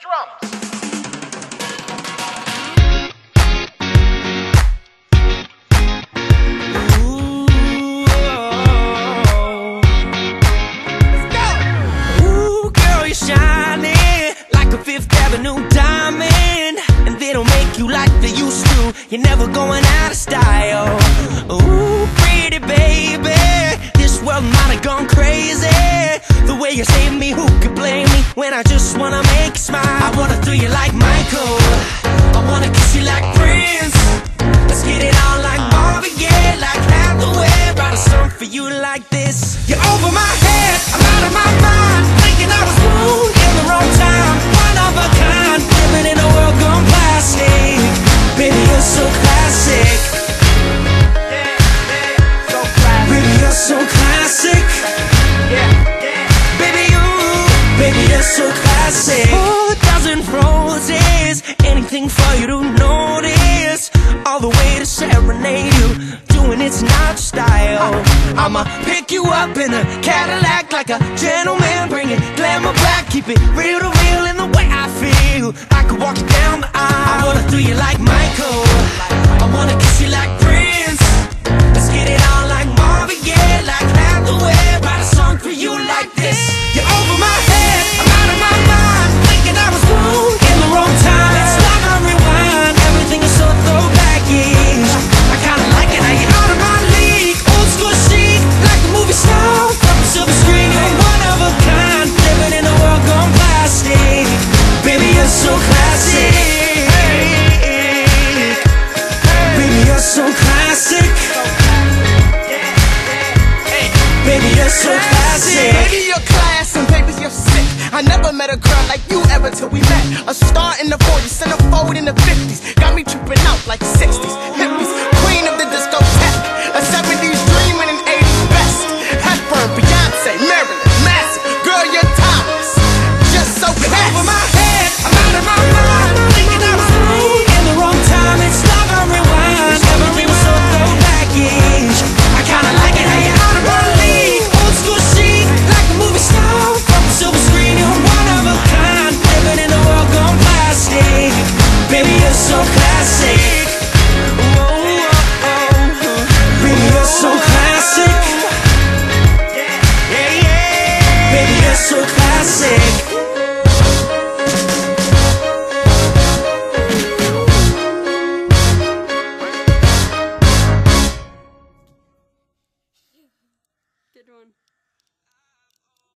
drums. Oh. A Fifth Avenue diamond. And they don't make you like they used to. You're never going out of style. Way you save me, who could blame me? When I just wanna make you smile. I wanna do you like Michael. I wanna kiss you like Prince. Let's get it on like Marvin Gaye, like Hathaway. Write a song for you like this. You're over my head, I'm out of my mind. A dozen roses, anything for you to notice. All the way to serenade you, doing it Sinatra style. I'ma pick you up in a Cadillac like a gentleman, bring it glamour back, keep it real to you're so classic. Baby, you're so classic. Baby, you're class and baby, you're sick. I never met a girl like you ever till we met. A star in the 40s, centerfold in the 50s. Got me tripping out like 60s. so classic Good one.